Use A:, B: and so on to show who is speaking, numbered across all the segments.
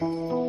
A: Música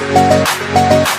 A: Música